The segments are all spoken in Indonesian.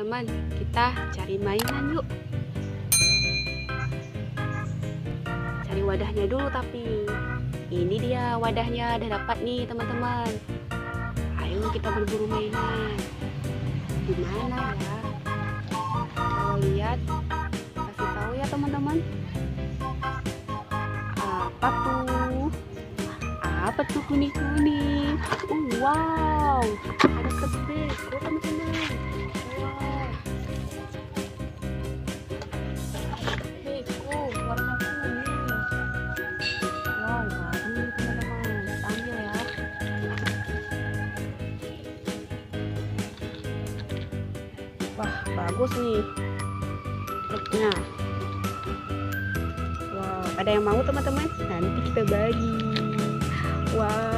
teman kita cari mainan yuk. Cari wadahnya dulu tapi ini dia wadahnya udah dapat nih teman-teman. Ayo kita berburu mainan. Di mana ya? Kalau lihat kasih tahu ya teman-teman. Apa tuh? Apa tuh kuning-kuning wow ada kebek oh teman-teman bagus nih. Truknya. Wow ada yang mau teman-teman? Nanti kita bagi. Wow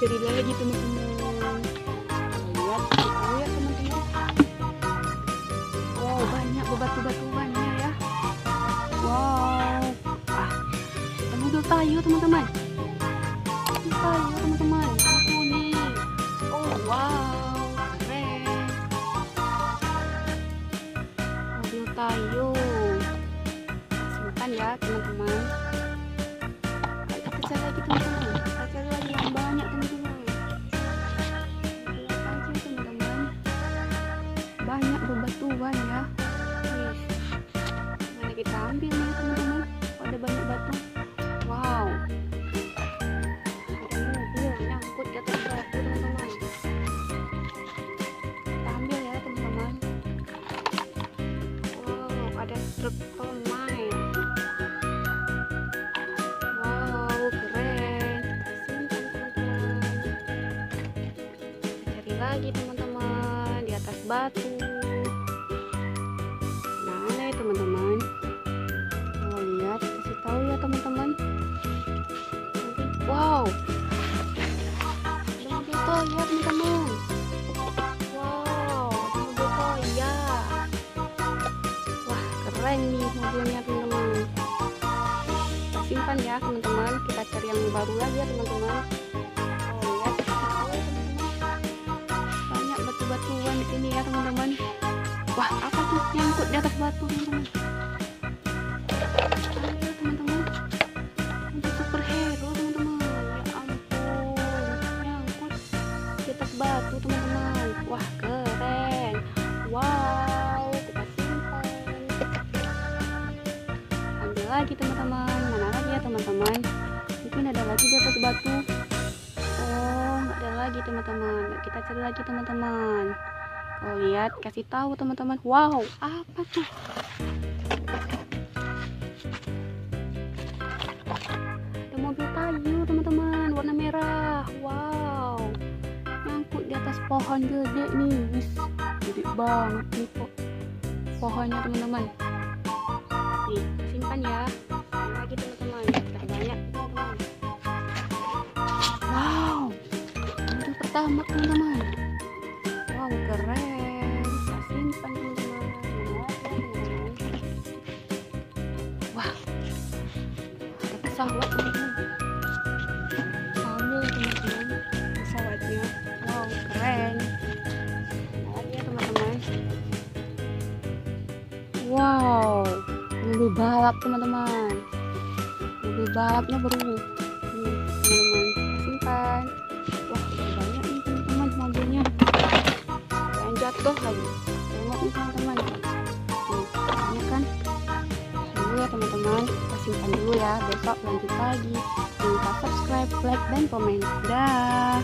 cari lagi teman-teman. Lihat tahu ya teman-teman. Wow banyak bebatu-batuannya ya. Wow. Ah mobil tayo teman-teman? Tayo teman-teman. Warna kuning oh wow keren. Mobil tayo simpan ya teman-teman bebatuan ya. Mana kita ambil nih teman-teman? Oh, ada banyak batu. Wow. Ada mobil nyangkut di atas batu teman-teman. Kita ambil ya teman-teman. Wow ada truk pemain. Wow keren. Simpan teman-teman. Cari lagi teman-teman di atas batu. ya teman-teman. Kalau lihat kasih tahu ya teman-teman. Wow. Ada toya teman-teman. Wow toya wah keren nih mobilnya teman-teman. Simpan ya teman-teman. Kita cari yang baru lagi ya teman-teman. Banyak batu-batuan di sini ya teman-teman. Wah di atas batu teman-teman. Teman-teman. Untuk superhero teman-teman. Ya ampun nyangkut di atas batu teman-teman. Wah keren. Wow kita simpan. Ambil lagi teman-teman. Mana lagi ya teman-teman? Mungkin ada lagi di atas batu. Oh nggak ada lagi teman-teman. Kita cari lagi teman-teman kalau lihat kasih tahu teman-teman. Wow apa tuh? Ada mobil kayu teman-teman warna merah. Wow nyangkut di atas pohon gede nih. Wis gede banget nih kok pohonnya teman-teman. Nih simpan ya. Lagi teman-teman. Banyak teman-teman. Wow mobil pertama teman-teman wah. Ada teman-teman teman-teman pesawatnya wow keren. Lagi ya teman-teman. Wow mobil balap teman-teman. Mobil balapnya baru teman-teman. Simpan wah udah banyak nih teman-teman mobilnya. Jatuh lagi besok lanjut lagi. Jangan lupa subscribe like dan komen. Dah